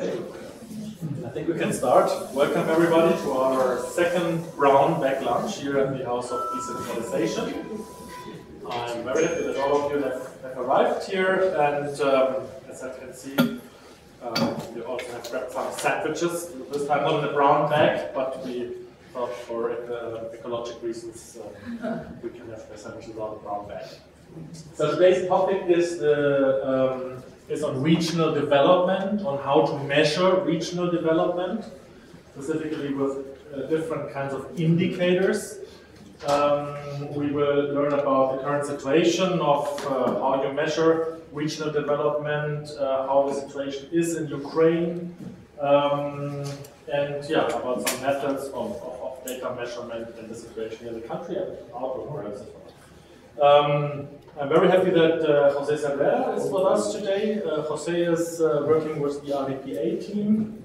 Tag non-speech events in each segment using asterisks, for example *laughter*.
Okay. I think we can start. Welcome everybody to our second round back lunch here at the House of Decentralization. I'm very happy that all of you have, have arrived here and um, as I can see um, we also have grabbed some sandwiches, this time not in a brown bag, but we thought for uh, ecological reasons uh, we can have the sandwiches out of brown bag. So today's topic is the um, is on regional development, on how to measure regional development, specifically with uh, different kinds of indicators. Um, we will learn about the current situation of uh, how you measure regional development, uh, how the situation is in Ukraine, um, and yeah, about some methods of, of, of, data measurement and the situation in the country and. Um, I'm very happy that uh, Jose Cervera is with us today. Uh, Jose is uh, working with the RDPA team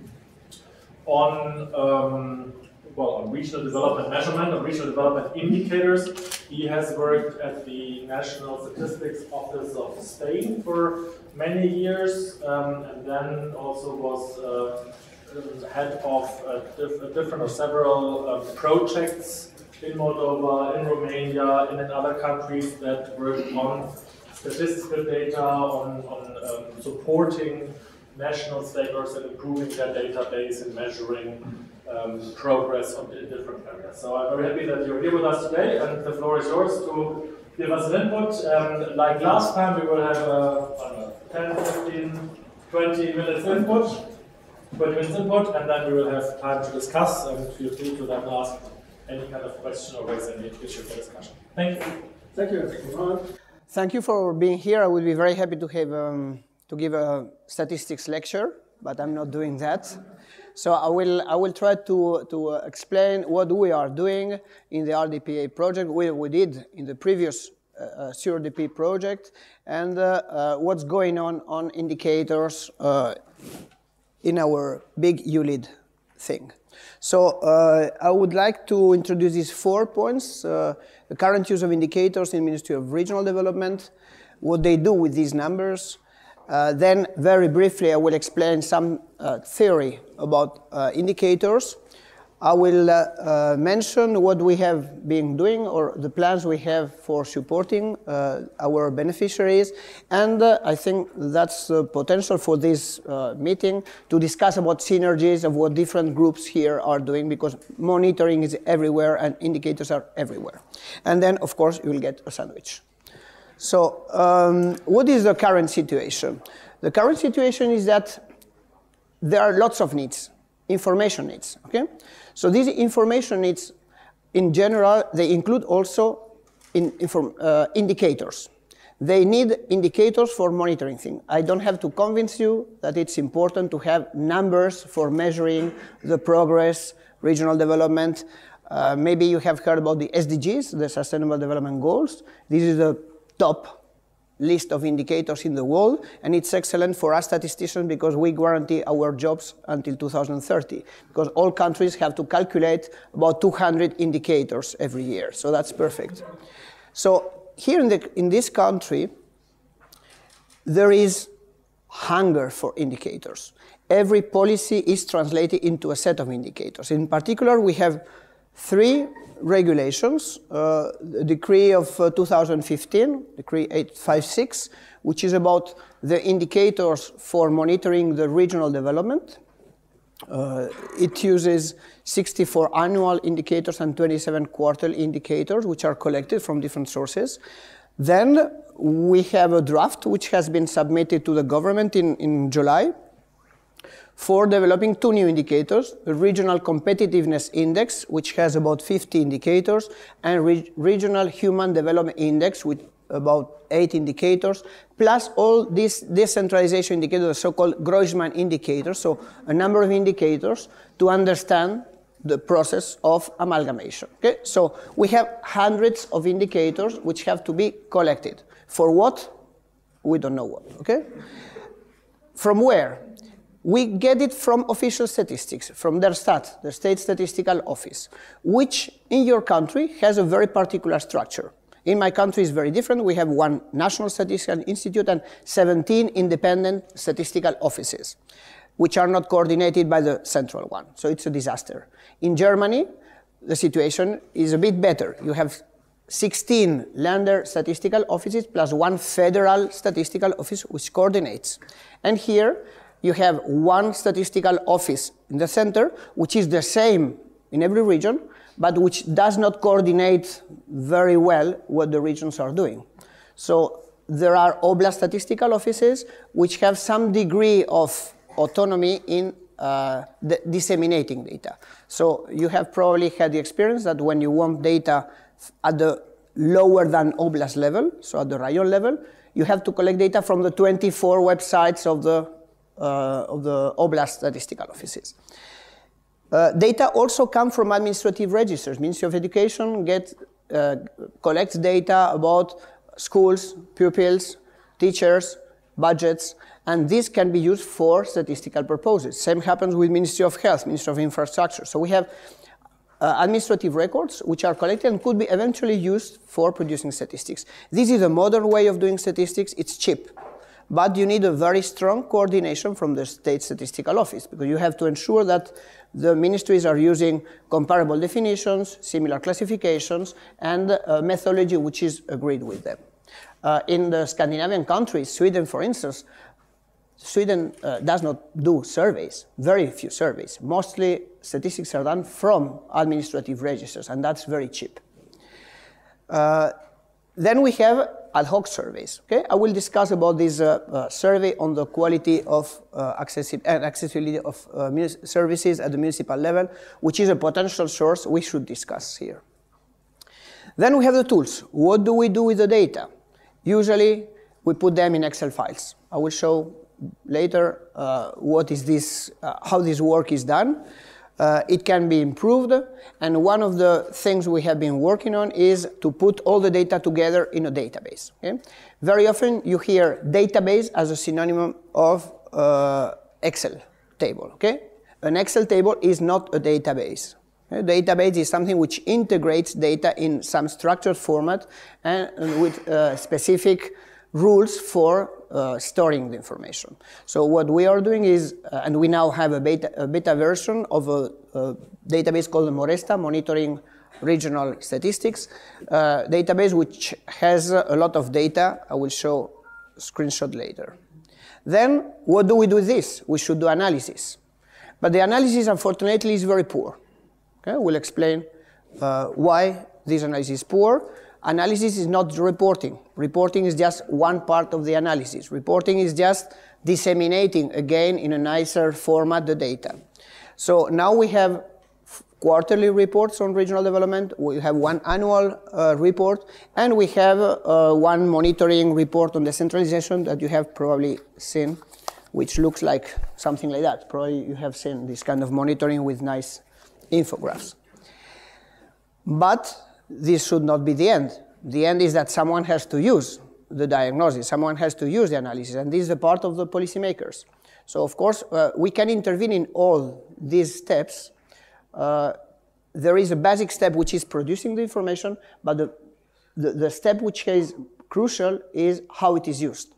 on um, well on regional development measurement, on regional development indicators. He has worked at the National Statistics Office of Spain for many years, um, and then also was uh, head of a, diff different of several uh, projects in Moldova, in Romania, and in other countries that work on statistical data, on, on um, supporting national stakeholders and improving their database and measuring um, progress on in different areas. So I'm very happy that you're here with us today, and the floor is yours to give us an input. Like last time, we will have a, know, 10, 15, 20 minutes input, 20 minutes input, and then we will have time to discuss, and feel free to then ask any kind of question or raise any issue for discussion. Thank you. Thank you. Thank you Thank you for being here. I would be very happy to have um, to give a statistics lecture, but I'm not doing that. So I will I will try to to explain what we are doing in the RDPA project, what we did in the previous uh, CRDP project, and uh, uh, what's going on on indicators uh, in our big ULEAD thing. So uh, I would like to introduce these four points, uh, the current use of indicators in Ministry of Regional Development, what they do with these numbers. Uh, then very briefly, I will explain some uh, theory about uh, indicators. I will uh, uh, mention what we have been doing or the plans we have for supporting uh, our beneficiaries. And uh, I think that's the potential for this meeting to discuss about synergies of what different groups here are doing because monitoring is everywhere and indicators are everywhere. And then, of course, you will get a sandwich. So um, what is the current situation? The current situation is that there are lots of needs, information needs, okay? So these information needs, in general, they include also in, inform, uh, indicators. They need indicators for monitoring things. I don't have to convince you that it's important to have numbers for measuring the progress, regional development. Uh, maybe you have heard about the SDGs, the Sustainable Development Goals. This is the top list of indicators in the world, and it's excellent for us statisticians because we guarantee our jobs until 2030, because all countries have to calculate about 200 indicators every year, so that's perfect. So here in, the, in this country, there is hunger for indicators. Every policy is translated into a set of indicators. In particular, we have three regulations, uh, the decree of uh, 2015, decree 856, which is about the indicators for monitoring the regional development. Uh, it uses 64 annual indicators and 27 quarterly indicators, which are collected from different sources. Then we have a draft which has been submitted to the government in, in July for developing two new indicators, the Regional Competitiveness Index, which has about 50 indicators, and Re Regional Human Development Index, with about eight indicators, plus all these decentralization indicators, the so-called Groisman indicators, so a number of indicators to understand the process of amalgamation. Okay? So we have hundreds of indicators which have to be collected. For what? We don't know what. Okay? From where? We get it from official statistics, from their stat, the State Statistical Office, which in your country has a very particular structure. In my country is very different. We have one national statistical institute and 17 independent statistical offices. which are not coordinated by the central one. So it's a disaster. In Germany, the situation is a bit better. You have 16 Länder statistical offices plus one federal statistical office which coordinates. And here you have one statistical office in the center, which is the same in every region, but which does not coordinate very well what the regions are doing. So there are oblast statistical offices which have some degree of autonomy in uh, disseminating data. So you have probably had the experience that when you want data at the lower than oblast level, so at the rayon level, you have to collect data from the 24 websites of the, of the oblast statistical offices. Uh, data also come from administrative registers. Ministry of Education get, uh, collects data about schools, pupils, teachers, budgets, and this can be used for statistical purposes. Same happens with Ministry of Health, Ministry of Infrastructure. So we have uh, administrative records which are collected and could be eventually used for producing statistics. This is a modern way of doing statistics. It's cheap. But you need a very strong coordination from the state statistical office because you have to ensure that the ministries are using comparable definitions, similar classifications, and a methodology which is agreed with them. Uh, in the Scandinavian countries, Sweden, for instance, Sweden uh, does not do surveys, very few surveys. Mostly statistics are done from administrative registers, and that's very cheap. Uh, then we have ad hoc surveys. Okay, I will discuss about this uh, uh, survey on the quality of uh, accessi accessibility of uh, services at the municipal level, which is a potential source we should discuss here. Then we have the tools. What do we do with the data? Usually, we put them in Excel files. I will show later uh, what is this, how this work is done. Uh, it can be improved, and one of the things we have been working on is to put all the data together in a database. Okay? Very often you hear database as a synonym of uh, Excel table. Okay? An Excel table is not a database. A database is something which integrates data in some structured format and, with uh, specific rules for uh, storing the information. So what we are doing is, uh, and we now have a beta, a beta version of a, a, database called Moresta, Monitoring Regional Statistics, uh, database which has a lot of data. I will show a screenshot later. Then what do we do with this? We should do analysis. But the analysis, unfortunately, is very poor. Okay? We'll explain uh, why this analysis is poor. Analysis is not reporting. Reporting is just one part of the analysis. Reporting is just disseminating, again, in a nicer format, the data. So now we have quarterly reports on regional development, we have one annual uh, report, and we have uh, one monitoring report on decentralization that you have probably seen, which looks like something like that. Probably you have seen this kind of monitoring with nice infographics. But this should not be the end. The end is that someone has to use the diagnosis, someone has to use the analysis, and this is a part of the policymakers. So, of course, uh, we can intervene in all these steps. Uh, there is a basic step which is producing the information, but the, the, the step which is crucial is how it is used.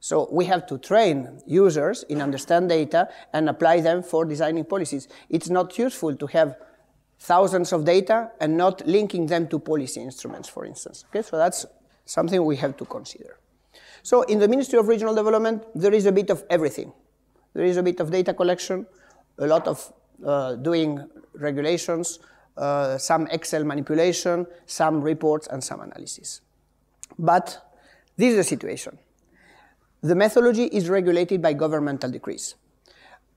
So we have to train users in understand data and apply them for designing policies. It's not useful to have thousands of data and not linking them to policy instruments, for instance. Okay, so that's something we have to consider. So in the Ministry of Regional Development, there is a bit of everything. There is a bit of data collection, a lot of uh, doing regulations, uh, some Excel manipulation, some reports, and some analysis. But this is the situation. The methodology is regulated by governmental decrees.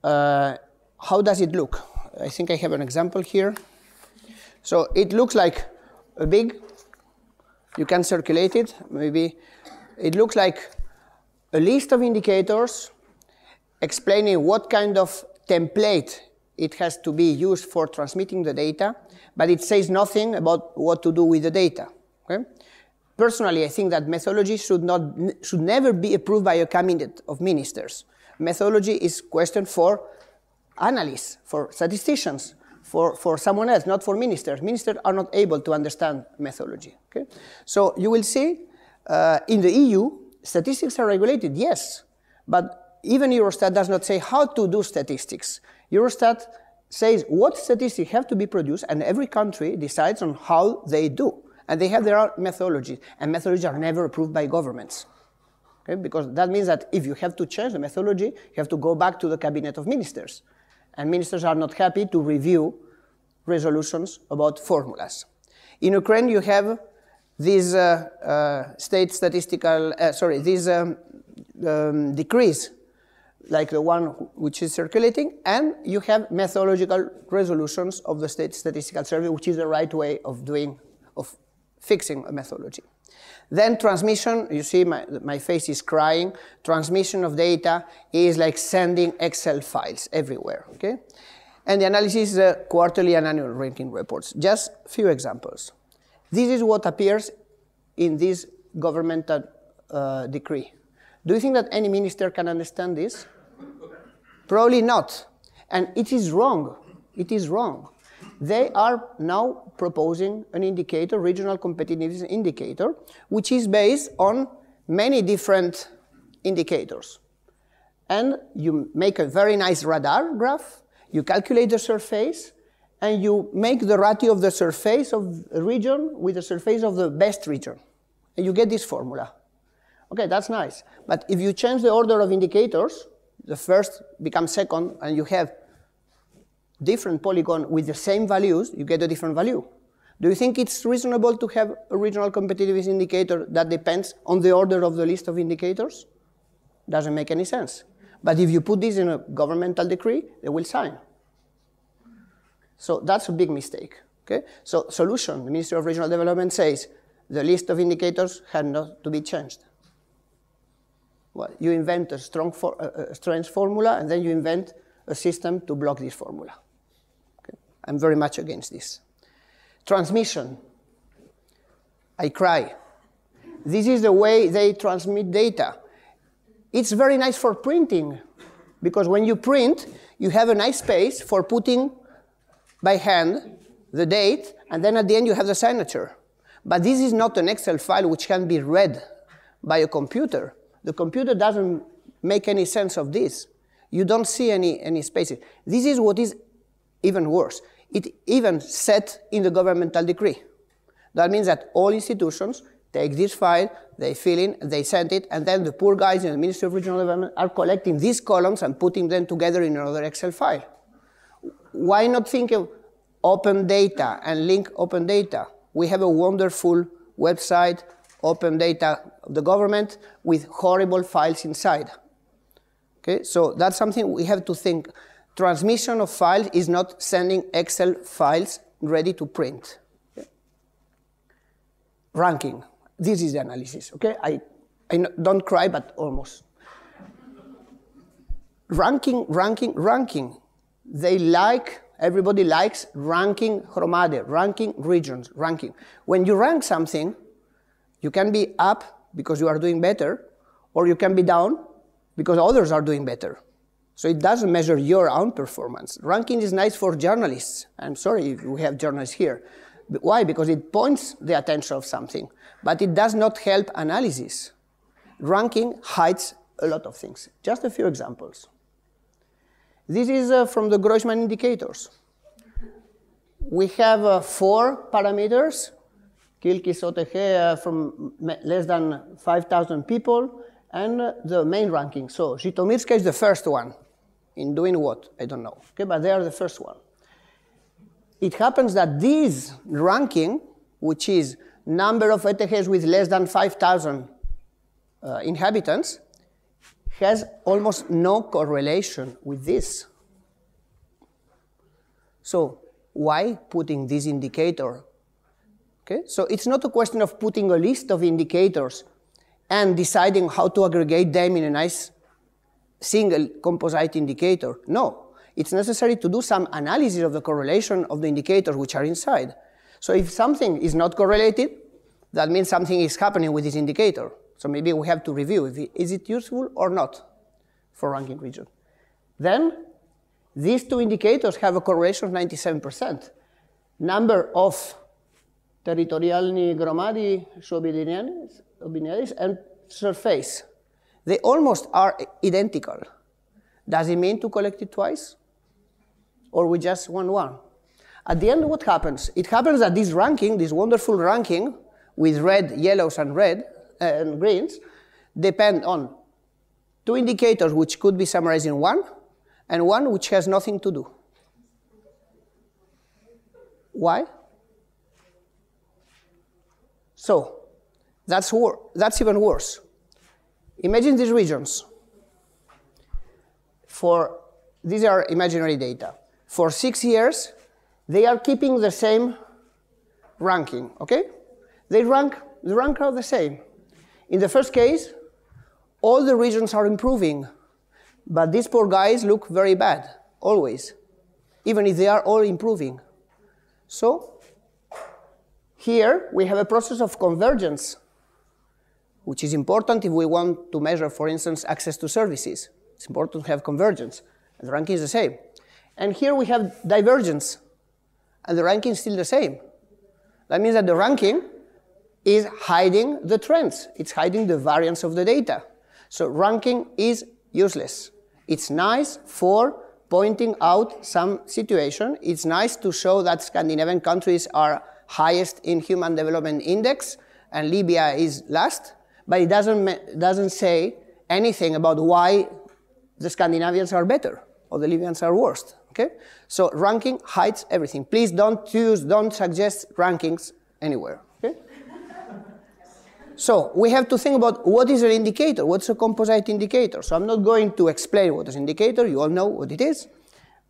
Uh, how does it look? I think I have an example here. So it looks like a big, you can circulate it, maybe. It looks like a list of indicators explaining what kind of template it has to be used for transmitting the data, but it says nothing about what to do with the data. Okay? Personally, I think that methodology should, not, should never be approved by a cabinet of ministers. Methodology is question for analysts, for statisticians, for, for someone else, not for ministers. Ministers are not able to understand methodology. Okay? So you will see uh, in the EU, statistics are regulated, yes, but even Eurostat does not say how to do statistics. Eurostat says what statistics have to be produced, and every country decides on how they do. And they have their own methodologies, and methodologies are never approved by governments. Okay? Because that means that if you have to change the methodology, you have to go back to the cabinet of ministers. And ministers are not happy to review resolutions about formulas. In Ukraine, you have these uh, uh, state statistical, uh, sorry, these um, um, decrees, like the one which is circulating, and you have methodological resolutions of the state statistical survey, which is the right way of doing, of fixing a methodology. Then transmission, you see my, my face is crying. Transmission of data is like sending Excel files everywhere, okay? And the analysis is uh, quarterly and annual ranking reports. Just a few examples. This is what appears in this governmental uh, decree. Do you think that any minister can understand this? Probably not. And it is wrong. It is wrong. They are now proposing an indicator, regional competitiveness indicator, which is based on many different indicators. And you make a very nice radar graph, you calculate the surface, and you make the ratio of the surface of a region with the surface of the best region. And you get this formula. Okay, that's nice. But if you change the order of indicators, the first becomes second, and you have different polygon with the same values, you get a different value. Do you think it's reasonable to have a regional competitiveness indicator that depends on the order of the list of indicators? Doesn't make any sense. But if you put this in a governmental decree, they will sign. So that's a big mistake. Okay? So solution, the Ministry of Regional Development says the list of indicators had not to be changed. Well, you invent a strong for, formula, and then you invent a system to block this formula. I'm very much against this. Transmission. I cry. This is the way they transmit data. It's very nice for printing because when you print, you have a nice space for putting by hand the date, and then at the end you have the signature. But this is not an Excel file which can be read by a computer. The computer doesn't make any sense of this. You don't see any, any spaces. This is what is even worse. It even set in the governmental decree. That means that all institutions take this file, they fill in, they send it, and then the poor guys in the Ministry of Regional Development are collecting these columns and putting them together in another Excel file. Why not think of open data and link open data? We have a wonderful website, open data of the government, with horrible files inside. Okay, so that's something we have to think transmission of files is not sending Excel files ready to print. Ranking. This is the analysis. Okay, I, I don't cry, but almost. ranking, ranking, ranking. They like, everybody likes ranking hromady, ranking regions, ranking. When you rank something, you can be up because you are doing better, or you can be down because others are doing better. So it doesn't measure your own performance. Ranking is nice for journalists. I'm sorry we have journalists here. But why? Because it points the attention of something, but it does not help analysis. Ranking hides a lot of things. Just a few examples. This is uh, from the Groisman indicators. We have uh, four parameters, Kilkis OTG uh, from less than 5,000 people, and uh, the main ranking. So Zhytomyrska is the first one. In doing what? I don't know. Okay, but they are the first one. It happens that this ranking, which is number of ETGs with less than 5,000 uh, inhabitants, has almost no correlation with this. So why putting this indicator? Okay, so it's not a question of putting a list of indicators and deciding how to aggregate them in a nice single composite indicator. No, it's necessary to do some analysis of the correlation of the indicators which are inside. So if something is not correlated, that means something is happening with this indicator. So maybe we have to review, if it, is it useful or not for ranking region. Then these two indicators have a correlation of 97%. Number of territorialni gromadi and surface. They almost are identical. Does it mean to collect it twice? Or we just want one? At the end, what happens? It happens that this ranking, this wonderful ranking with red, yellows, and red uh, and greens, depend on two indicators which could be summarized in one, and one which has nothing to do. Why? So, that's, that's even worse. Imagine these regions. For, these are imaginary data. For six years, they are keeping the same ranking, okay? They rank, the rank are the same. In the first case, all the regions are improving, but these poor guys look very bad, always, even if they are all improving. So, here we have a process of convergence, which is important if we want to measure, for instance, access to services. It's important to have convergence, and the ranking is the same. And here we have divergence, and the ranking is still the same. That means that the ranking is hiding the trends. It's hiding the variance of the data. So ranking is useless. It's nice for pointing out some situation. It's nice to show that Scandinavian countries are highest in Human Development Index and Libya is last, but it doesn't, doesn't say anything about why the Scandinavians are better or the Libyans are worst. Okay? So ranking hides everything. Please don't use, don't suggest rankings anywhere. Okay? so we have to think about what is an indicator, what's a composite indicator. So I'm not going to explain what is indicator, you all know what it is.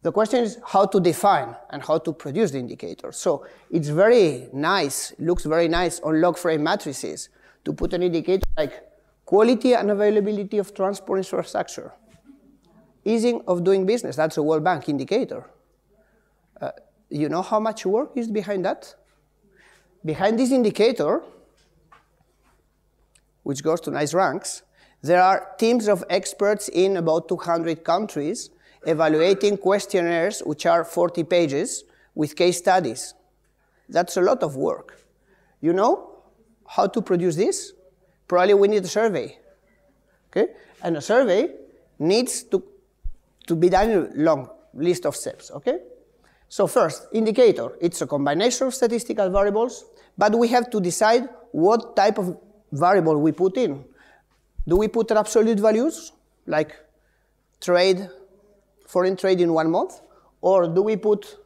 The question is how to define and how to produce the indicator. So it's very nice, looks very nice on log frame matrices to put an indicator like quality and availability of transport infrastructure easing of doing business. That's a World Bank indicator. Uh, you know how much work is behind that? Behind this indicator, which goes to nice ranks, there are teams of experts in about 200 countries evaluating questionnaires, which are 40 pages, with case studies. That's a lot of work. You know how to produce this? Probably we need a survey. Okay? And a survey needs to to be done in a long list of steps, okay? So first, indicator, it's a combination of statistical variables, but we have to decide what type of variable we put in. Do we put absolute values, like trade, foreign trade in one month? Or do we put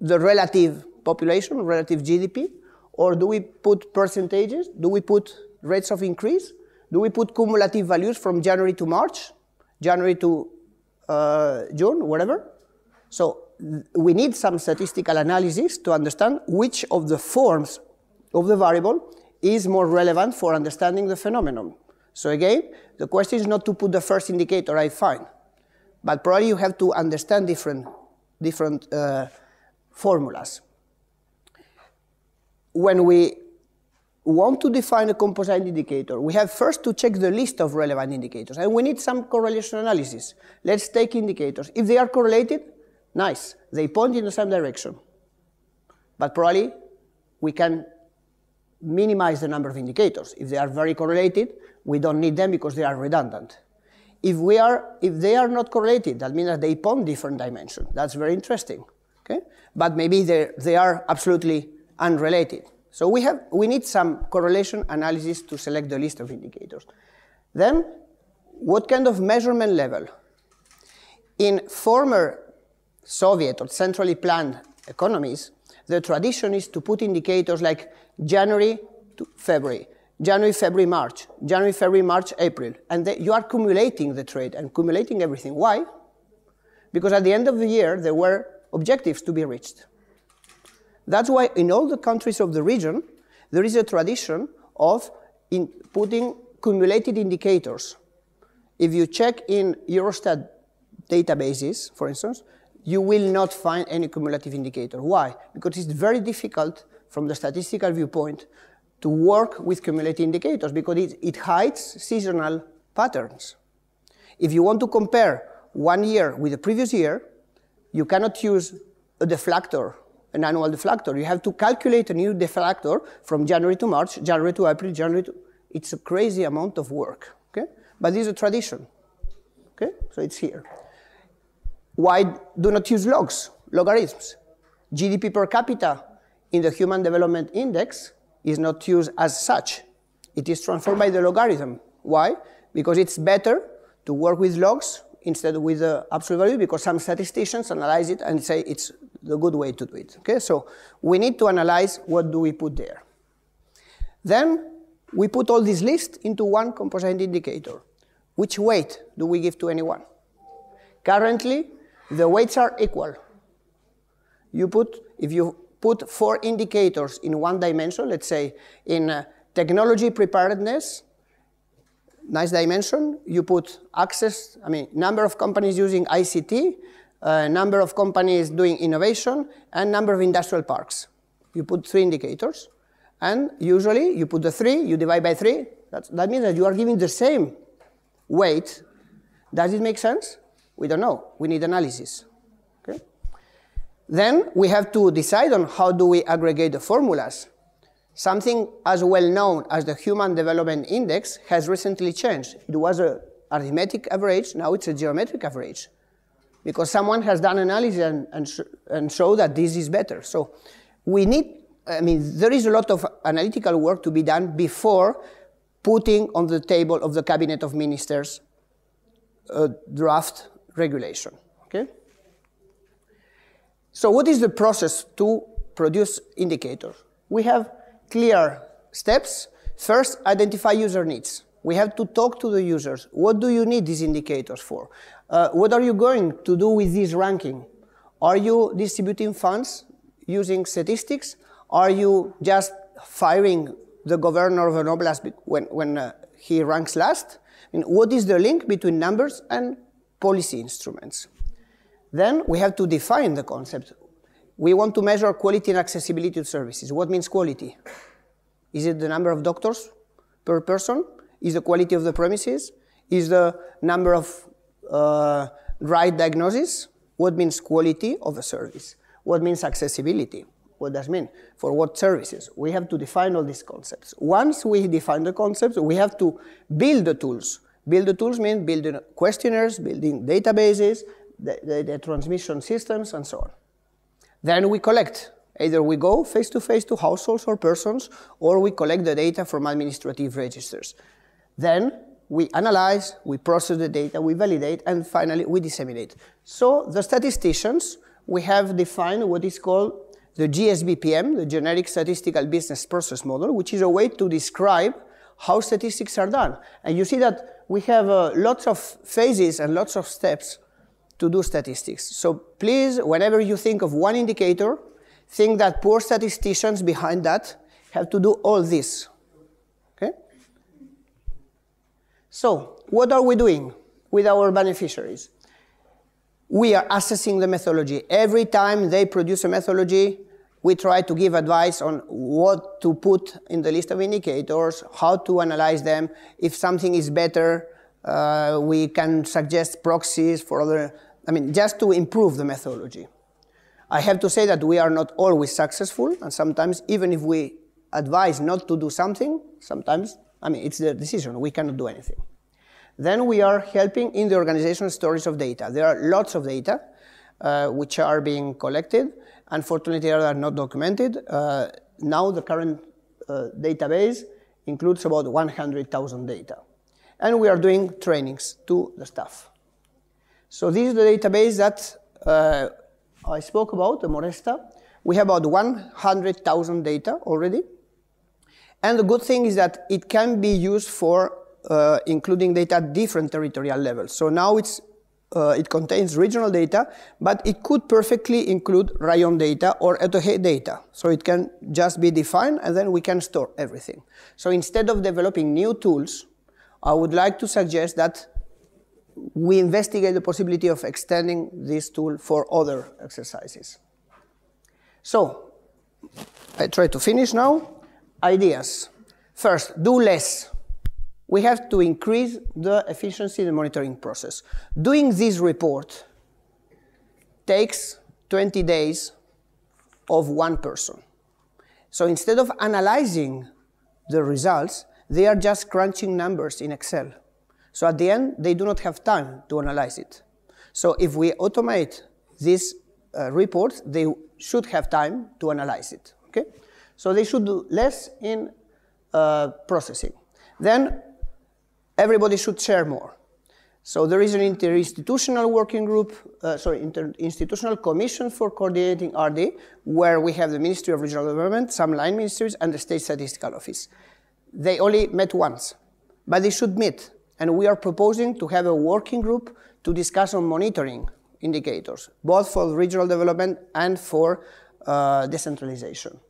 the relative population, relative GDP? Or do we put percentages? Do we put rates of increase? Do we put cumulative values from January to March, January to uh, June, whatever. So we need some statistical analysis to understand which of the forms of the variable is more relevant for understanding the phenomenon. So again, the question is not to put the first indicator I find, but probably you have to understand different, different uh, formulas. When we want to define a composite indicator, we have first to check the list of relevant indicators, and we need some correlation analysis. Let's take indicators. If they are correlated, nice, they point in the same direction. But probably we can minimize the number of indicators. If they are very correlated, we don't need them because they are redundant. If, we are, if they are not correlated, that means that they point different dimensions. That's very interesting. Okay? But maybe they are absolutely unrelated. So we, have, we need some correlation analysis to select the list of indicators. Then, what kind of measurement level? In former Soviet or centrally planned economies, the tradition is to put indicators like January to February, January, February, March, January, February, March, April. And the, you are accumulating the trade and accumulating everything. Why? Because at the end of the year, there were objectives to be reached. That's why in all the countries of the region, there is a tradition of in putting cumulated indicators. If you check in Eurostat databases, for instance, you will not find any cumulative indicator. Why? Because it's very difficult from the statistical viewpoint to work with cumulative indicators because it, it hides seasonal patterns. If you want to compare one year with the previous year, you cannot use a deflactor an annual deflactor. You have to calculate a new deflactor from January to March, January to April, January to... It's a crazy amount of work, okay? but this is a tradition. Okay, so it's here. Why do not use logs, logarithms? GDP per capita in the Human Development Index is not used as such. It is transformed by the logarithm. Why? Because it's better to work with logs instead with the absolute value because some statisticians analyze it and say it's the good way to do it. Okay, so we need to analyze what do we put there. Then we put all this list into one composite indicator. Which weight do we give to anyone? Currently, the weights are equal. You put, if you put four indicators in one dimension, let's say in uh, technology preparedness, nice dimension, you put access, I mean, number of companies using ICT, number of companies doing innovation, and number of industrial parks. You put three indicators, and usually you put the three, you divide by three, That's, that means that you are giving the same weight. Does it make sense? We don't know, we need analysis. Okay? Then we have to decide on how do we aggregate the formulas. Something as well known as the Human Development Index has recently changed. It was an arithmetic average, now it's a geometric average. Because someone has done analysis and, and, sh and show that this is better. So we need, I mean, there is a lot of analytical work to be done before putting on the table of the Cabinet of Ministers a draft regulation, okay? So what is the process to produce indicators? We have clear steps. First, identify user needs. We have to talk to the users. What do you need these indicators for? Uh, what are you going to do with this ranking? Are you distributing funds using statistics? Are you just firing the governor of an oblast when, when uh, he ranks last? Mean, what is the link between numbers and policy instruments? Then we have to define the concept. We want to measure quality and accessibility to services. What means quality? Is it the number of doctors per person? Is the quality of the premises? Is the number of uh, right diagnosis? What means quality of a service? What means accessibility? What does mean? For what services? We have to define all these concepts. Once we define the concepts, we have to build the tools. Build the tools means building questionnaires, building databases, the, the, the transmission systems, and so on. Then we collect. Either we go face to face to households or persons, or we collect the data from administrative registers. Then we analyze, we process the data, we validate, and finally we disseminate. So the statisticians, we have defined what is called the GSBPM, the Generic Statistical Business Process Model, which is a way to describe how statistics are done. And you see that we have uh, lots of phases and lots of steps to do statistics. So please, whenever you think of one indicator, think that poor statisticians behind that have to do all this. Okay? So, what are we doing with our beneficiaries? We are assessing the methodology. Every time they produce a methodology, we try to give advice on what to put in the list of indicators, how to analyze them. If something is better, uh, we can suggest proxies for other I mean, just to improve the methodology. I have to say that we are not always successful, and sometimes even if we advise not to do something, sometimes, I mean, it's their decision, we cannot do anything. Then we are helping in the organizational storage of data. There are lots of data uh, which are being collected. Unfortunately, they are not documented. Uh, now the current uh, database includes about 100,000 data. And we are doing trainings to the staff. So this is the database that uh, I spoke about, the Moresta. We have about 100,000 data already. And the good thing is that it can be used for uh, including data at different territorial levels. So now it's, uh, it contains regional data, but it could perfectly include rayon data or Etohe data. So it can just be defined and then we can store everything. So instead of developing new tools, I would like to suggest that we investigate the possibility of extending this tool for other exercises. So, I try to finish now. Ideas. First, do less. We have to increase the efficiency in the monitoring process. Doing this report takes 20 days of one person. So instead of analyzing the results, they are just crunching numbers in Excel. So at the end, they do not have time to analyze it. So if we automate these uh, they should have time to analyze it. Okay? So they should do less in uh, processing. Then everybody should share more. So there is an interinstitutional working group, uh, sorry, interinstitutional commission for coordinating RD, where we have the Ministry of Regional Development, some line ministries, and the State Statistical Office. They only met once, but they should meet. And we are proposing to have a working group to discuss on monitoring indicators, both for regional development and for uh, decentralization.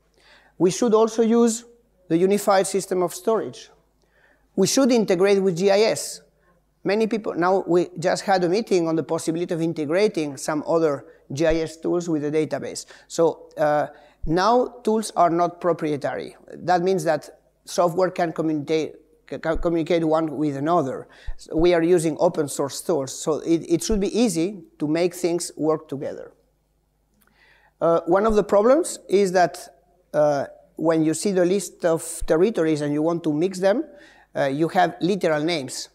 We should also use the unified system of storage. We should integrate with GIS. Many people, now we just had a meeting on the possibility of integrating some other GIS tools with the database. So uh, now tools are not proprietary. That means that software can communicate, communicate one with another. So we are using open source tools, so it, it should be easy to make things work together. Uh, one of the problems is that uh, when you see the list of territories and you want to mix them, uh, you have literal names.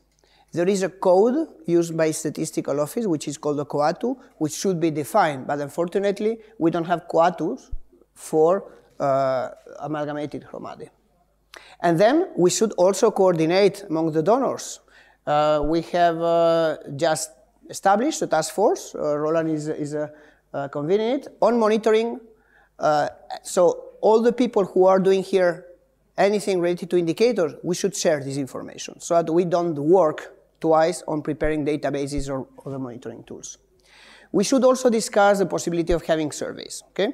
There is a code used by statistical office, which is called the KOATUU, which should be defined, but unfortunately, we don't have KOATUUs for uh, amalgamated hromady. And then we should also coordinate among the donors. Uh, we have uh, just established a task force, uh, Roland is, is uh, uh, convening it, on monitoring. So all the people who are doing here anything related to indicators, we should share this information so that we don't work twice on preparing databases or other monitoring tools. We should also discuss the possibility of having surveys. Okay?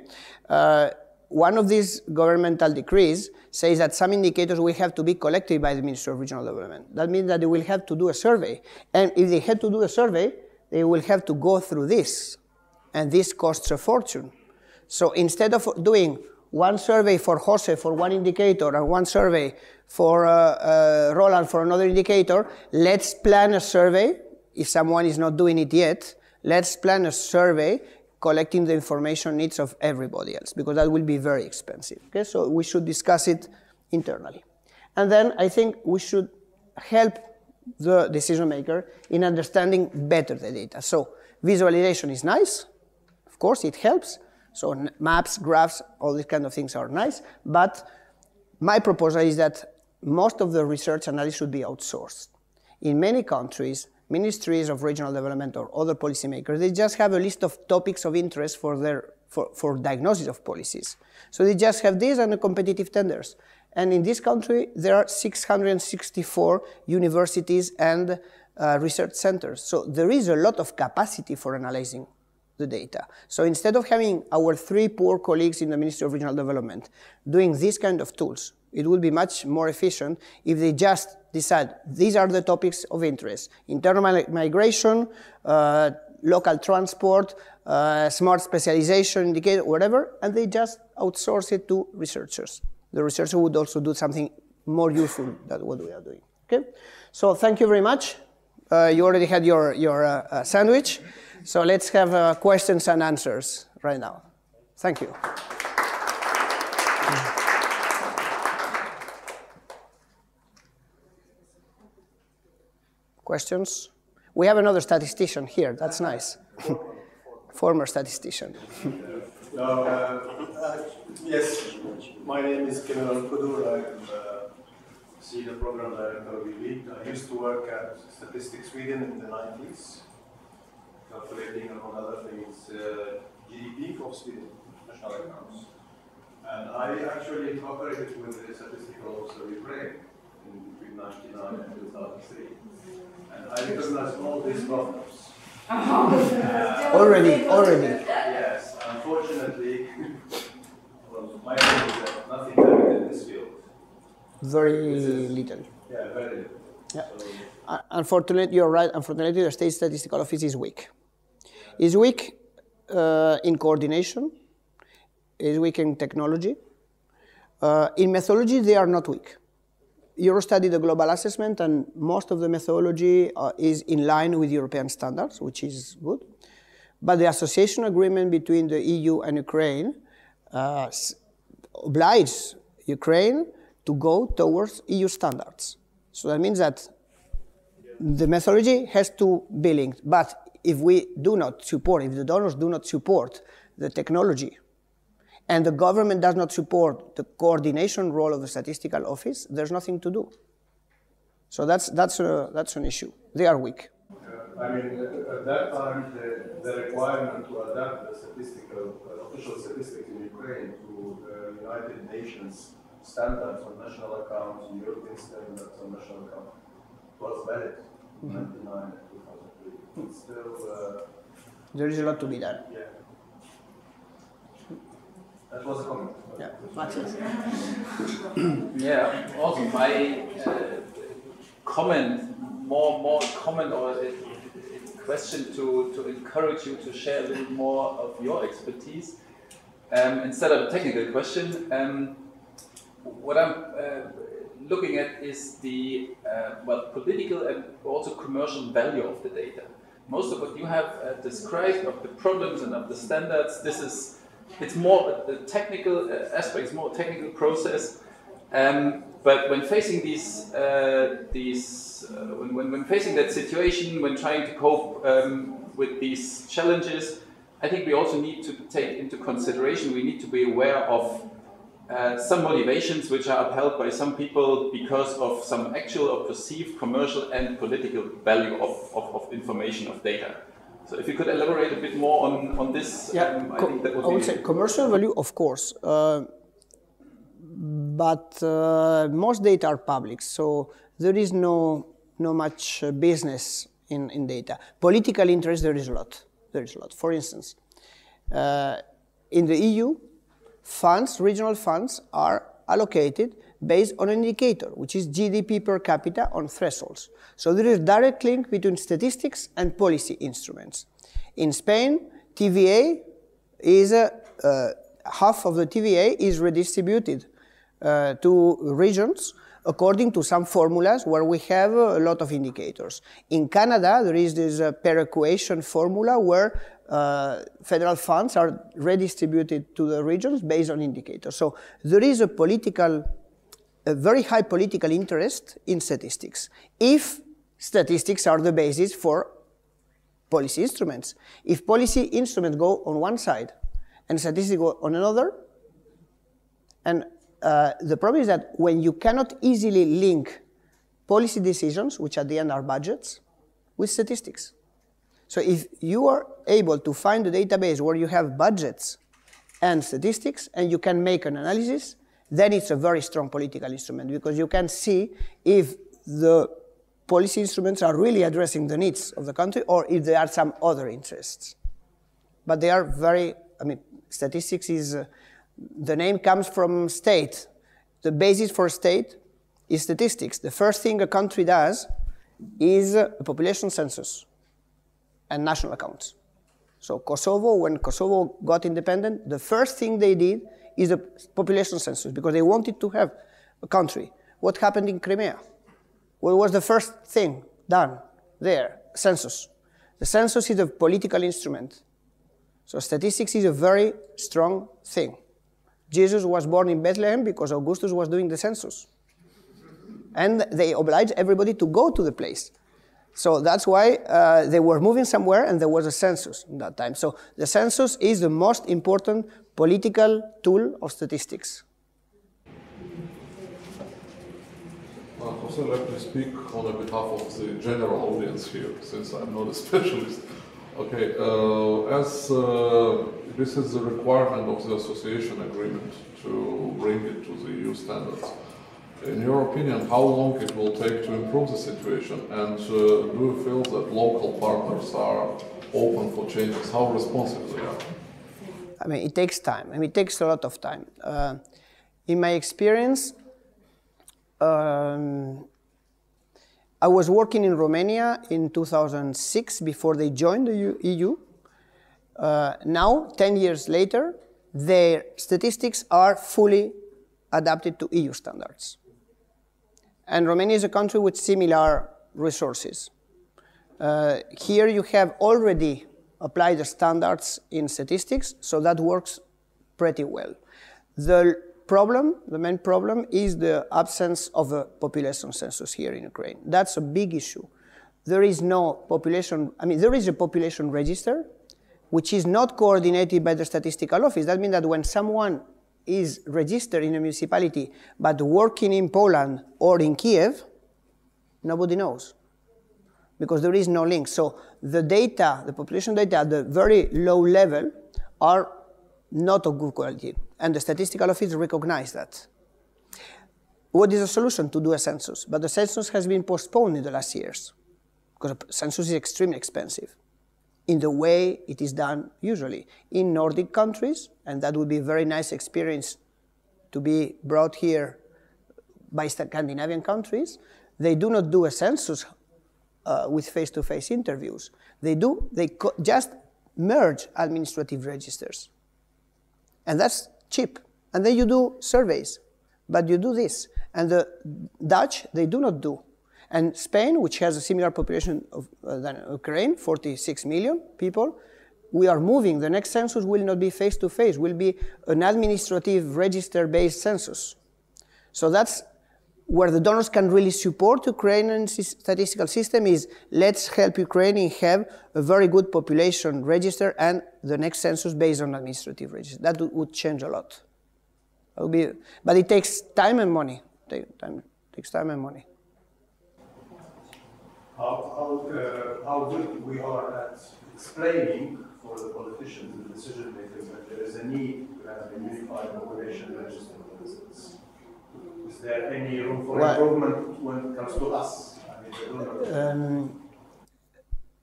Uh, one of these governmental decrees says that some indicators will have to be collected by the Ministry of Regional Development. That means that they will have to do a survey. And if they have to do a survey, they will have to go through this. And this costs a fortune. So instead of doing one survey for Jose for one indicator and one survey for uh, uh, Roland for another indicator, let's plan a survey. If someone is not doing it yet, let's plan a survey collecting the information needs of everybody else because that will be very expensive. Okay, so we should discuss it internally. And then I think we should help the decision maker in understanding better the data. So visualization is nice, of course it helps, so maps, graphs, all these kind of things are nice, but my proposal is that most of the research analysis should be outsourced. In many countries, ministries of regional development or other policymakers, they just have a list of topics of interest for their for, for diagnosis of policies. So they just have this and the competitive tenders. And in this country, there are 664 universities and uh, research centers. So there is a lot of capacity for analyzing the data. So instead of having our three poor colleagues in the Ministry of Regional Development doing these kind of tools, it would be much more efficient if they just decide these are the topics of interest. Internal migration, uh, local transport, uh, smart specialization indicator, whatever, and they just outsource it to researchers. The researcher would also do something more useful than what we are doing. Okay? So thank you very much. Uh, you already had your, your uh, uh, sandwich. So let's have uh, questions and answers right now. Thank you. Questions? We have another statistician here. That's nice. *laughs* Former statistician. uh, uh, yes, my name is Kemal Kudur. I'm uh, senior program director of ELIT. I used to work at Statistics Sweden in the 90s calculating, among other things, uh, GDP for Sweden, national accounts. And I actually cooperated with the Statistical Officer Ukraine in between 1999 and 2003. And I recognized all these problems. *laughs* Uh, already, already. Yes, unfortunately, *laughs* well, my opinion is that nothing happened in this field. Very is, little. Yeah, very little. Yeah. So, unfortunately, you're right. Unfortunately, the state statistical office is weak is weak uh, in coordination, is weak in technology. Uh, in methodology, they are not weak. Eurostat did a global assessment, and most of the methodology uh, is in line with European standards, which is good. But the association agreement between the EU and Ukraine uh, obliges Ukraine to go towards EU standards. So that means that the methodology has to be linked. But if we do not support, if the donors do not support the technology, and the government does not support the coordination role of the statistical office, there's nothing to do. So that's, that's, a, that's an issue. They are weak. I mean, at that time, the, the requirement to adapt the statistical, uh, official statistics in Ukraine to uh, United Nations standards on national accounts, European standards on national accounts, was valid. 99 and 2003. It's still. Uh, there is a lot to be done. Yeah. That was a comment. Yeah, Matthias. *coughs* yeah, also my uh, comment, more more comment or a, a question to, to encourage you to share a little more of your expertise um, instead of a technical question. Um, what I'm uh, looking at is the uh, well political and also commercial value of the data. Most of what you have uh, described of the problems and of the standards, this is it's more the technical uh, aspects, more technical process. Um, but when facing these uh, these uh, when, when, when facing that situation, when trying to cope um, with these challenges, I think we also need to take into consideration. We need to be aware of uh, some motivations which are upheld by some people because of some actual or perceived commercial and political value of, of, of information, of data. So if you could elaborate a bit more on, on this, yeah, um, I think that would I would say commercial value, of course, uh, but uh, most data are public, so there is no no much uh, business in, in data. Political interest, there is a lot. There is a lot. For instance, uh, in the EU, funds, regional funds, are allocated based on an indicator, which is GDP per capita on thresholds. So there is direct link between statistics and policy instruments. In Spain, TVA is, uh, uh, half of the TVA is redistributed uh, to regions according to some formulas where we have a lot of indicators. In Canada, there is this uh, perequation formula where uh, federal funds are redistributed to the regions based on indicators. So there is a political, a very high political interest in statistics. If statistics are the basis for policy instruments. If policy instruments go on one side and statistics go on another, and uh, the problem is that when you cannot easily link policy decisions, which at the end are budgets, with statistics. So if you are able to find a database where you have budgets and statistics and you can make an analysis, then it's a very strong political instrument because you can see if the policy instruments are really addressing the needs of the country or if there are some other interests. But they are very, I mean, statistics is, uh, the name comes from state. The basis for state is statistics. The first thing a country does is a population census and national accounts. So Kosovo, when Kosovo got independent, the first thing they did is a population census because they wanted to have a country. What happened in Crimea? What was the first thing done there? Census. The census is a political instrument. So statistics is a very strong thing. Jesus was born in Bethlehem because Augustus was doing the census. And they obliged everybody to go to the place. So that's why uh, they were moving somewhere and there was a census in that time. So the census is the most important political tool of statistics. Uh, also let me speak on behalf of the general audience here, since I'm not a *laughs* specialist. Okay, uh, as uh, this is the requirement of the association agreement to bring it to the EU standards. In your opinion, how long it will take to improve the situation? And uh, do you feel that local partners are open for changes? How responsive they are? I mean, it takes time. I mean, it takes a lot of time. Uh, in my experience, um, I was working in Romania in 2006 before they joined the EU. Uh, now, 10 years later, their statistics are fully adapted to EU standards. And Romania is a country with similar resources. Uh, here you have already applied the standards in statistics, so that works pretty well. The problem, the main problem, is the absence of a population census here in Ukraine. That's a big issue. there is no population, I mean, there is a population register, which is not coordinated by the statistical office. That means that when someone is registered in a municipality but working in Poland or in Kiev, nobody knows because there is no link. So the data, the population data at the very low level are not of good quality. And the statistical office recognize that. What is the solution to do a census? But the census has been postponed in the last years because census is extremely expensive in the way it is done usually in Nordic countries, and that would be a very nice experience to be brought here by Scandinavian countries. They do not do a census uh, with face-to-face -face interviews. They do, they just merge administrative registers. And that's cheap. And then you do surveys, but you do this. And the Dutch, they do not do. And Spain, which has a similar population of, uh, than Ukraine, 46 million people, we are moving. The next census will not be face-to-face, -face, will be an administrative register-based census. So that's where the donors can really support Ukrainian statistical system is let's help Ukraine have a very good population register and the next census based on administrative register. That would change a lot. Be, but it takes time and money. Take time, takes time and money how, how, uh, how good we are at explaining for the politicians and decision makers that there is a need to have a unified population register, for instance. Is there any room for well, improvement when it comes to us? I mean, um,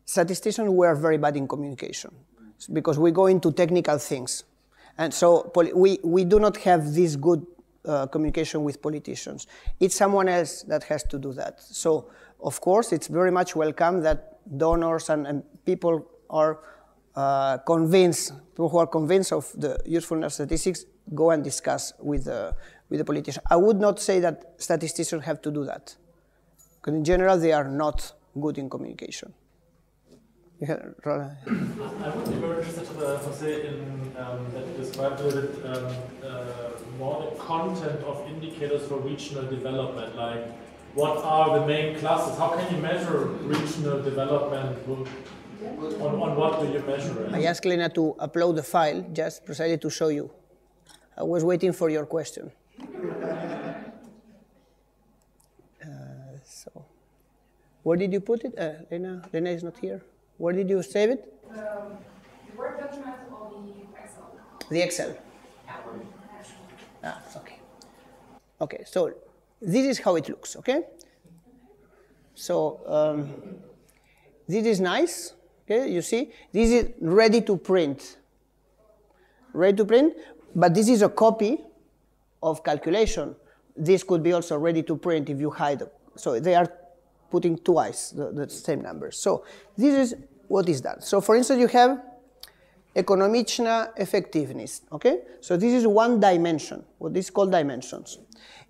statisticians were very bad in communication because we go into technical things. And so we, we do not have this good uh, communication with politicians. It's someone else that has to do that. So of course, it's very much welcome that donors and, and people are uh, convinced, people who are convinced of the usefulness of statistics, go and discuss with the, with the. I would not say that statisticians have to do that. Because in general, they are not good in communication. Yeah, I would be very interested to, uh, say in um, that you described a little bit um, uh, more the content of indicators for regional development, like what are the main classes? How can you measure regional development? On, on what do you measure it? I asked Lena to upload the file just precisely to show you. I was waiting for your question. *laughs* uh, so, where did you put it? Uh, Lena, Lena is not here. Where did you save it? Um, the Word document or the Excel? The Excel. Ah, okay. Okay, so this is how it looks, okay? So um, this is nice, okay, you see? This is ready to print. Ready to print, but this is a copy of calculation. This could be also ready to print if you hide. So they are putting twice the, the same numbers. So this is what is done. So for instance, you have ekonomiczna effectiveness, okay? So this is one dimension, what is called dimensions.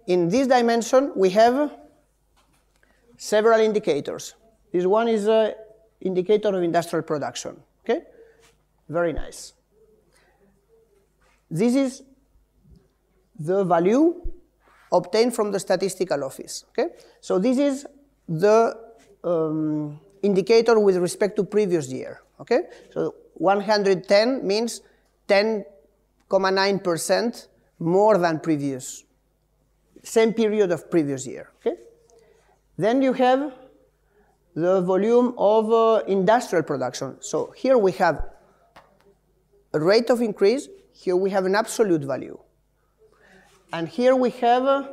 In this dimension, we have several indicators. This one is an indicator of industrial production, okay? Very nice. This is the value obtained from the statistical office, okay? So this is the um, indicator with respect to previous year, okay? So 110 means 10.9% more than previous same period of previous year. Okay? Then you have the volume of uh, industrial production. So here we have a rate of increase. Here we have an absolute value. And here we have uh,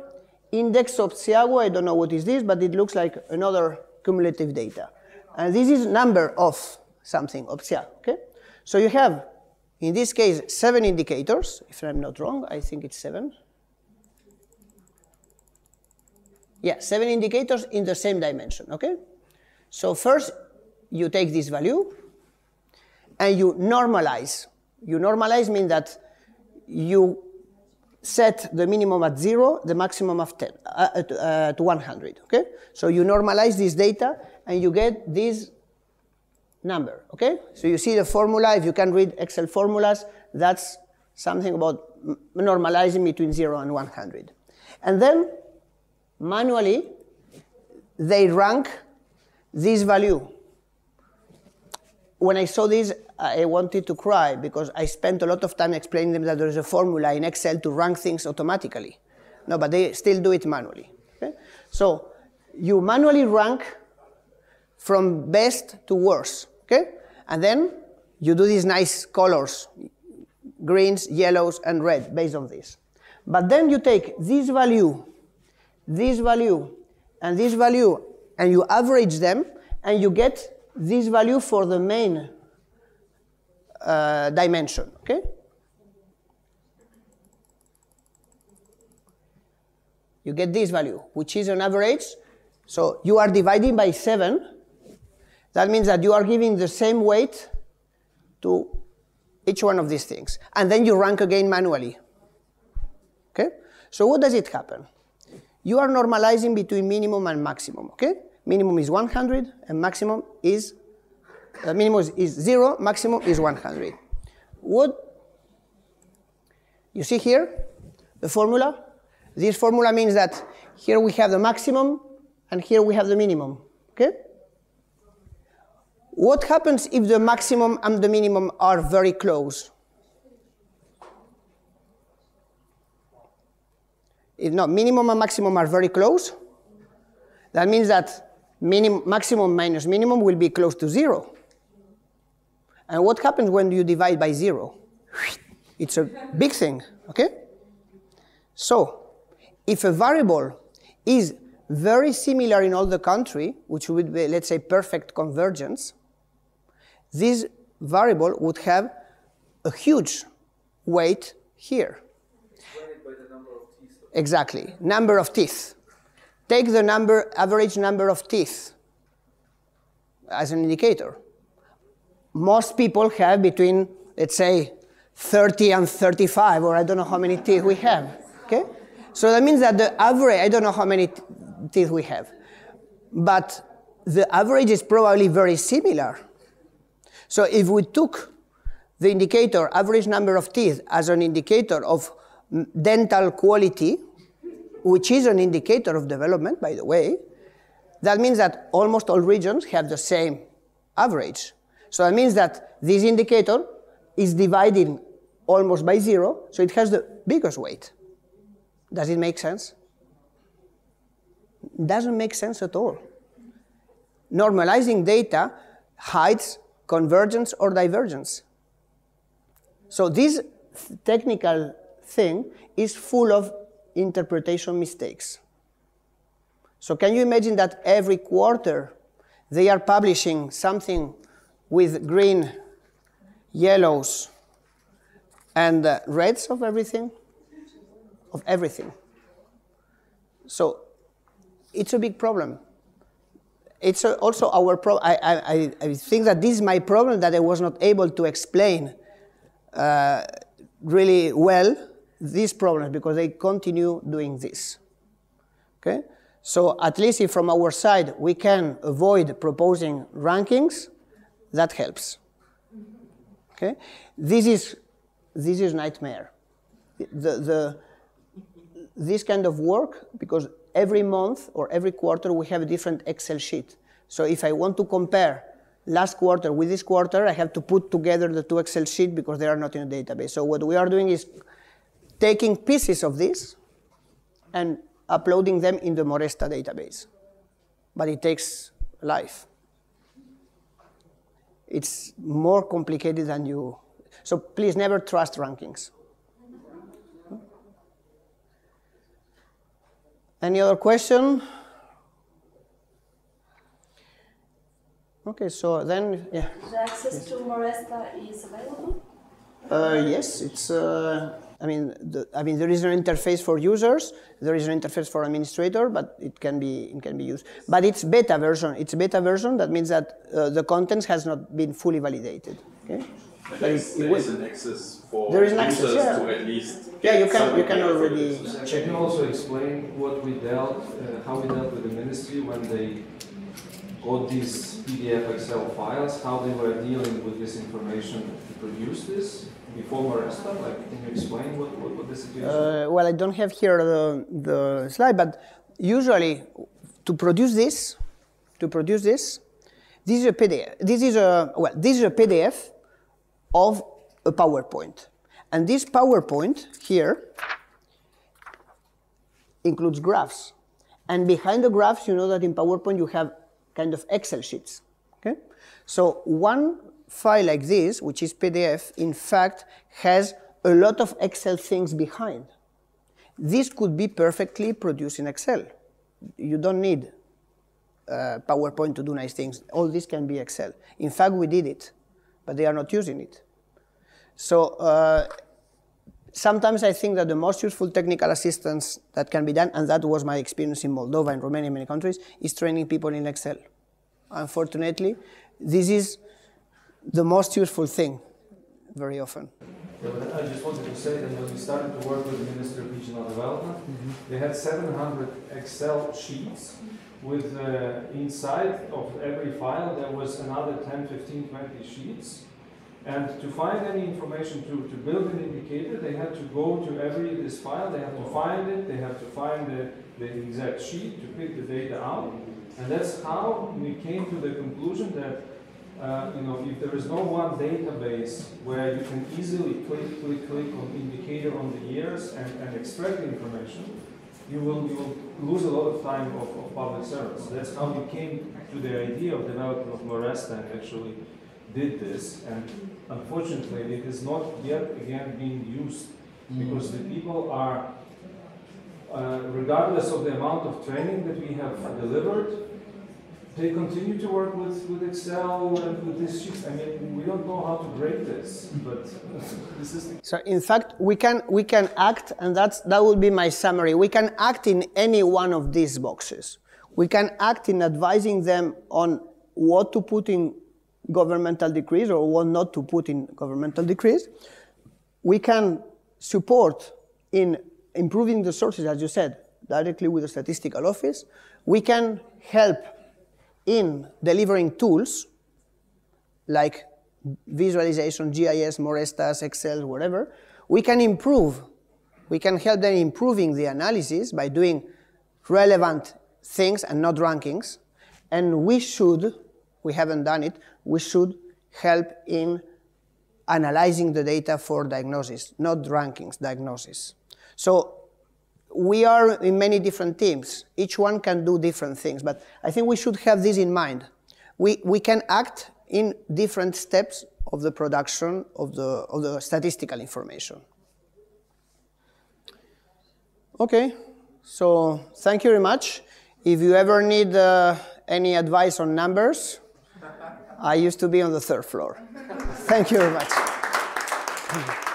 index of Tsiago. I don't know what is this, but it looks like another cumulative data. And this is number of something, of Tsiago. Okay? So you have, in this case, seven indicators. If I'm not wrong, I think it's seven. Yeah, seven indicators in the same dimension, okay? So first, you take this value, and you normalize. You normalize means that you set the minimum at zero, the maximum of 10, uh, uh, to 100, okay? So you normalize this data, and you get this number, okay? So you see the formula, if you can read Excel formulas, that's something about normalizing between zero and 100. And then manually, they rank this value. When I saw this, I wanted to cry because I spent a lot of time explaining them that there is a formula in Excel to rank things automatically. No, but they still do it manually. Okay? So you manually rank from best to worst, okay? And then you do these nice colors, greens, yellows, and red based on this. But then you take this value, this value, and this value, and you average them, and you get this value for the main uh, dimension, okay? You get this value, which is an average. So you are dividing by 7. That means that you are giving the same weight to each one of these things. And then you rank again manually. Okay? So what does it happen? You are normalizing between minimum and maximum, okay? Minimum is 100 and maximum is, uh, minimum is, is 0, maximum is 100. What, you see here, the formula? This formula means that here we have the maximum and here we have the minimum, okay? What happens if the maximum and the minimum are very close? If not, minimum and maximum are very close, that means that minim, maximum minus minimum will be close to zero. And what happens when you divide by zero? *laughs* It's a big thing, okay? So, if a variable is very similar in all the country, which would be, let's say, perfect convergence, this variable would have a huge weight here. Exactly, number of teeth. Take the number, average number of teeth as an indicator. Most people have between, let's say, 30 and 35, or I don't know how many teeth we have. Okay? So that means that the average, I don't know how many teeth we have, but the average is probably very similar. So if we took the indicator average number of teeth as an indicator of dental quality, which is an indicator of development, by the way, that means that almost all regions have the same average. So that means that this indicator is dividing almost by zero, so it has the biggest weight. Does it make sense? Doesn't make sense at all. Normalizing data hides convergence or divergence. So this technical thing is full of interpretation mistakes. So can you imagine that every quarter they are publishing something with green, yellows, and uh, reds of everything? Of everything. So it's a big problem. It's a, also our problem. I, I, I think that this is my problem that I was not able to explain uh, really well these problems because they continue doing this. Okay? So at least if from our side we can avoid proposing rankings, that helps. Okay? This is this is nightmare. The, the, this kind of work, because every month or every quarter we have a different Excel sheet. So if I want to compare last quarter with this quarter, I have to put together the two Excel sheets because they are not in a database. So what we are doing is taking pieces of this and uploading them in the Moresta database. But it takes life. It's more complicated than you. So please never trust rankings. Any other question? Okay, so then, yeah. The access to Moresta is available? Uh, yes, it's. Uh, I mean, the, I mean, there is an interface for users. There is an interface for administrator, but it can be it can be used. But it's beta version. It's beta version. That means that uh, the contents has not been fully validated. Okay. But there is, there is an access for There is an users access, yeah. to at least. Yeah, you can you can already. it. Can you also explain what we dealt, uh, how we dealt with the ministry when they got these PDF Excel files, how they were dealing with this information to produce this before Moresta? Like, can you explain what, what, what the situation? Uh, well, I don't have here the, the slide, but usually to produce this, to produce this, This is a PDF. This is a well. This is a PDF of a PowerPoint, and this PowerPoint here includes graphs. And behind the graphs, you know that in PowerPoint you have kind of Excel sheets. Okay, so one file like this, which is PDF, in fact has a lot of Excel things behind. This could be perfectly produced in Excel. You don't need uh, PowerPoint to do nice things. All this can be Excel. In fact, we did it, but they are not using it. So uh, sometimes I think that the most useful technical assistance that can be done, and that was my experience in Moldova and Romania, many countries, is training people in Excel. Unfortunately, this is the most useful thing very often. Yeah, but I just wanted to say that when we started to work with the Ministry of Regional Development, Mm-hmm. they had 700 Excel sheets with uh, inside of every file there was another 10, 15, 20 sheets. And to find any information to, to build an indicator, they had to go to every this file, they had to find it, they had to find the, the exact sheet to pick the data out. And that's how we came to the conclusion that uh, you know, if there is no one database where you can easily click, click, click on indicator on the years and, and extract information, you will, you will lose a lot of time of, of public service. That's how we came to the idea of development of Moresta and actually did this. And unfortunately, it is not yet again being used because the people are, uh, regardless of the amount of training that we have delivered, they continue to work with, with Excel and with these sheets. I mean, we don't know how to grade this, but *laughs* this is So in fact, we can we can act, and that's that would be my summary. We can act in any one of these boxes. We can act in advising them on what to put in governmental decrees or what not to put in governmental decrees. We can support in improving the sources, as you said, directly with the statistical office. We can help in delivering tools like visualization, GIS, Morestas, Excel, whatever, we can improve. We can help them improving the analysis by doing relevant things and not rankings. And we should, we haven't done it, we should help in analyzing the data for diagnosis, not rankings, diagnosis. So we are in many different teams. Each one can do different things, but I think we should have this in mind. We, we can act in different steps of the production of the, of the statistical information. Okay, so thank you very much. If you ever need uh, any advice on numbers, I used to be on the third floor. Thank you very much.